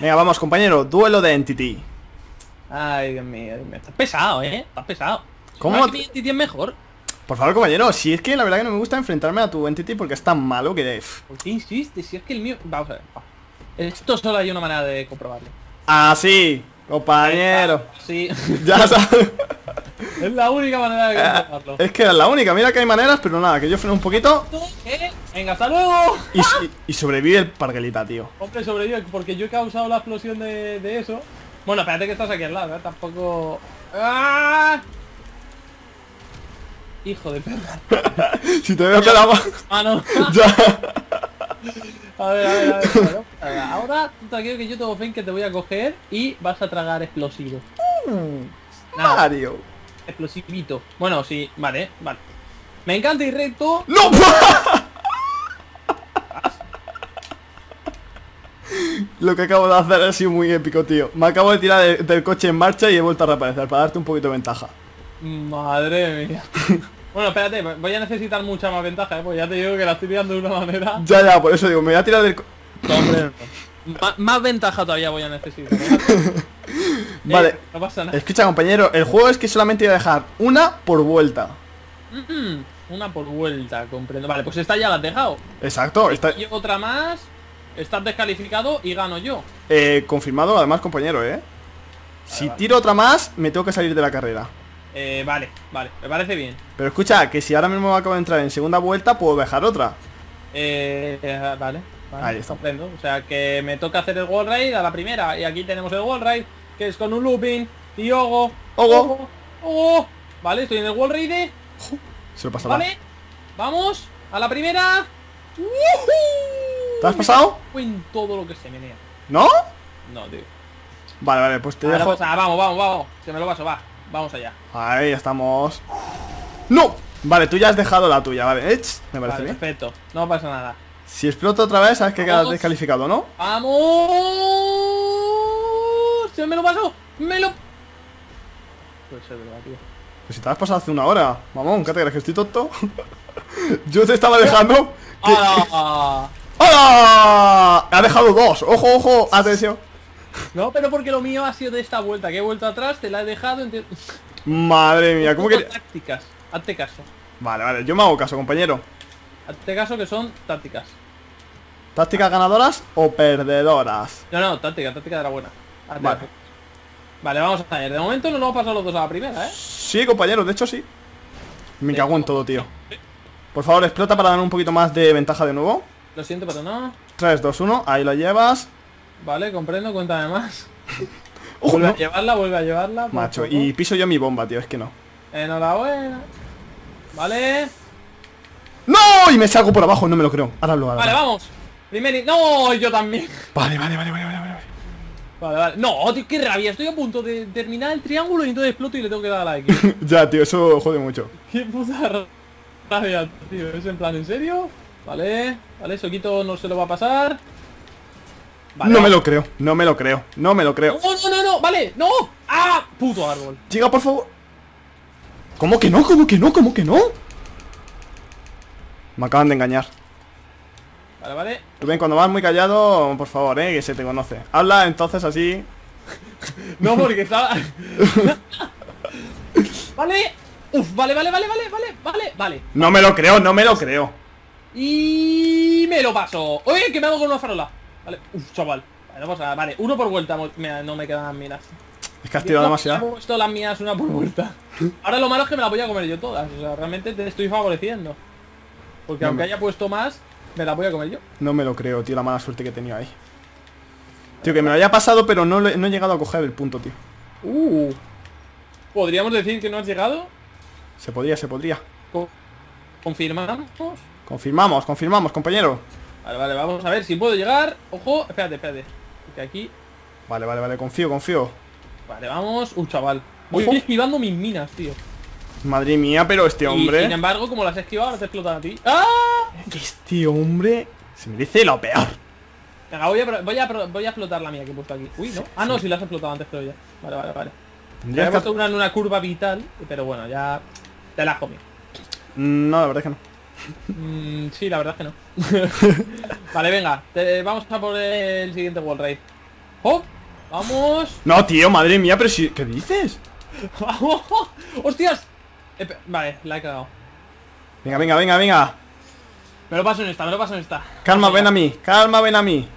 Venga, vamos, compañero. Duelo de Entity. Ay, Dios mío, Dios mío. Estás pesado, ¿eh? Estás pesado. ¿Cómo ¿Cómo te- que mi Entity es mejor? Por favor, compañero, si es que la verdad que no me gusta enfrentarme a tu Entity porque es tan malo que... ¿Por qué insistes? Si es que el mío... Vamos a ver. Esto solo hay una manera de comprobarlo. Ah, sí, compañero. Sí. Ya sabes. es la única manera de comprobarlo. Es que es la única. Mira que hay maneras, pero nada, que yo freno un poquito ¿Qué? Venga, hasta luego. y, sobrevive el parguelita, tío. Hombre, sobrevive porque yo he causado la explosión de, de eso. Bueno, espérate que estás aquí al lado, ¿eh? Tampoco... ¡Ah! Hijo de perra. Si te veo ma- Ah, no. Ya. A ver, a ver, a ver. Ahora, tú tranquilo que yo tengo fe en que te voy a coger y vas a tragar explosivo. Nada, Mario. explosivito. Bueno, sí, vale, vale. Me encanta ir recto. ¡No! Lo que acabo de hacer ha sido muy épico, tío. Me acabo de tirar de- del coche en marcha y he vuelto a reaparecer para darte un poquito de ventaja. Madre mía. Bueno, espérate, voy a necesitar mucha más ventaja, ¿eh? Pues ya te digo que la estoy pillando de una manera. Ya, ya, por eso digo, me voy a tirar del... hombre, más ventaja todavía voy a necesitar. ¿eh? Vale. Eh, no pasa nada. Escucha, compañero, el juego es que solamente voy a dejar una por vuelta. Mm, Una por vuelta, comprendo. Vale, pues esta ya la has dejado. Exacto, está Y otra más. Estás descalificado y gano yo. eh, confirmado además, compañero, ¿eh? Si vale. tiro otra más, me tengo que salir de la carrera. Eh, vale, vale, me parece bien. Pero escucha, que si ahora mismo acabo de entrar en segunda vuelta, puedo dejar otra. Eh, eh, vale, vale, Ahí está. comprendo. O sea que me toca hacer el wall ride a la primera. Y aquí tenemos el wall ride, que es con un looping y ogo. Ogo. ogo. Vale, estoy en el wall ride. Se lo pasará. Vale, vamos a la primera. ¿Te has pasado? En todo lo que se menea. ¿No? No, tío. Vale, vale, pues te dejo... pasa, vamos, vamos, vamos. Se me lo paso, va. Vamos allá. Ahí estamos. ¡No! Vale, tú ya has dejado la tuya, vale. Ech, me parece Vale, bien. perfecto. No pasa nada. Si exploto otra vez, sabes que quedas descalificado, ¿no? ¡Vamos! ¡Se me lo pasó! ¡Me lo... Puede ser verdad, tío. Pues si te has pasado hace una hora. Mamón, ¿qué te crees que estoy tonto? Yo te estaba dejando... que- ¡Ah! ¡Hola! Ha dejado dos. Ojo, ojo, atención. No, pero porque lo mío ha sido de esta vuelta, que he vuelto atrás, te la he dejado enti- Madre mía, ¿cómo que...? Tácticas. Hazte caso. Vale, vale, yo me hago caso, compañero. Hazte caso que son tácticas. ¿Tácticas ganadoras o perdedoras? No, no, táctica, táctica de la buena. Hazte Vale. caso. Vale, vamos a ver. De momento no nos hemos pasado los dos a la primera, ¿eh? Sí, compañero, de hecho sí. Me cago en todo, tío. Por favor, explota para dar un poquito más de ventaja de nuevo. Lo siento, pero no. 3, 2, 1, ahí lo llevas. Vale, comprendo, cuéntame más. Vuelve no. a llevarla, vuelve a llevarla. Macho, y piso yo mi bomba, tío, es que no. Enhorabuena. Vale. ¡No! Y me salgo por abajo, no me lo creo. Ahora lo hago. Vale, vamos. Primero. ¡No! Yo también. Vale, vale, vale, vale, vale, vale. Vale, vale. No, tío, qué rabia. Estoy a punto de terminar el triángulo y entonces exploto y le tengo que dar a la X. ya, tío, eso jode mucho. qué puta rabia, tío. Es en plan, ¿en serio? Vale. Vale, Soquito no se lo va a pasar. Vale, no me lo creo, no me lo creo, no me lo creo. No, no, no, no. Vale, no. ¡Ah! Puto árbol. Llega, por favor. ¿Cómo que no? ¿Cómo que no? ¿Cómo que no? Me acaban de engañar. Vale, vale. Rubén, cuando vas muy callado, por favor, eh, que se te conoce. Habla entonces así. No, porque estaba... vale. Uf, vale, vale, vale, vale, vale, vale, vale. No me lo creo, no me lo creo. Y me lo paso. Oye, que me hago con una farola. Vale, uf, chaval. Vale, pasa nada. Vale, uno por vuelta. Mira, no me quedan minas. Es que has tirado He demasiado. puesto las mías una por vuelta. Ahora lo malo es que me las voy a comer yo todas. O sea, realmente te estoy favoreciendo. Porque No aunque me- haya puesto más, me las voy a comer yo. No me lo creo, tío, la mala suerte que he tenido ahí. Tío, que me lo haya pasado, pero no, le- no he llegado a coger el punto, tío. Uh. ¿Podríamos decir que no has llegado? Se podría, se podría. Co- ¿Confirmamos? Confirmamos, confirmamos, compañero. Vale, vale, vamos a ver si puedo llegar. Ojo, espérate, espérate. Porque aquí. Vale, vale, vale, confío, confío. Vale, vamos. Un chaval. Voy Ojo. esquivando mis minas, tío. Madre mía, pero este Y, sin hombre... embargo, como las he esquivado, ahora te explotan a ti. ¡Ah! Este hombre... Se merece lo peor. Venga, voy a, voy, a, pro- voy a explotar la mía que he puesto aquí. Uy, ¿no? Ah, no, si las he explotado antes, creo ya. Vale, vale, vale. Ya he que... puesto una en una curva vital, pero bueno, ya... Te la has comido. No, la verdad es que no. Mm, sí, la verdad es que no. vale, venga. te- vamos a por el siguiente wall raid. ¡Hop! ¡Vamos! No, tío, madre mía, pero si... ¿Qué dices? ¡Hostias! Epe- Vale, la he cagado. Venga, venga, venga, venga. Me lo paso en esta, me lo paso en esta. Calma, Venga. ven a mí. Calma, ven a mí.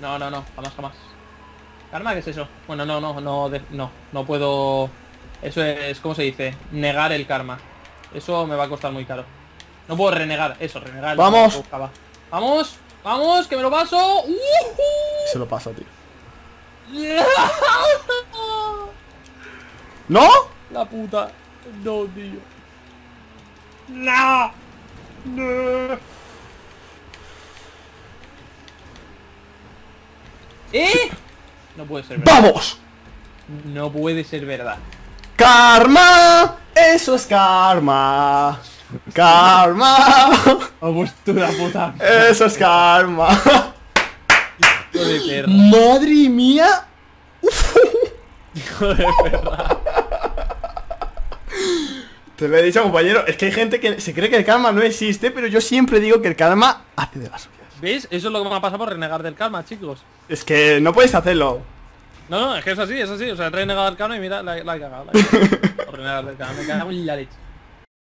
No, no, no, jamás, jamás. ¿Karma qué es eso? Bueno, no, no, no, de- no, no puedo... Eso es, ¿cómo se dice? Negar el karma. Eso me va a costar muy caro. No puedo renegar, eso, renegar. Vamos. Vamos, vamos, que me lo paso. Se lo pasa, tío. ¿No? La puta. No, tío. No. No. ¿Eh? No puede ser verdad. ¡Vamos! No puede ser verdad. ¡Karma! Eso es karma. Karma. Tú la puta. Eso es karma. Hijo de perra. Madre mía. Hijo de perra. Te lo he dicho, compañero. Es que hay gente que se cree que el karma no existe, pero yo siempre digo que el karma hace de las suyas. ¿Veis? Eso es lo que me ha pasado por renegar del karma, chicos. Es que no puedes hacerlo. No, no, es que es así, es así. O sea, he renegado del karma y mira, la, la he cagado. La he cagado. por renegar del karma. Me cago en la leche.